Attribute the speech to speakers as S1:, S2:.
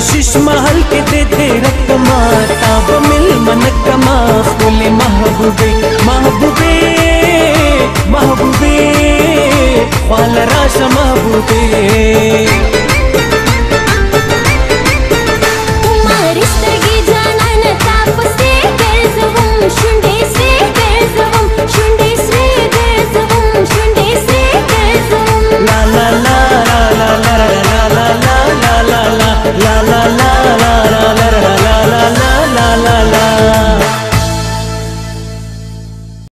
S1: कशिश महल के दे थे रकमा ताब मिल मनकमा फूले महबूबे महबूबे महबूबे, पाल राशा महबूबे।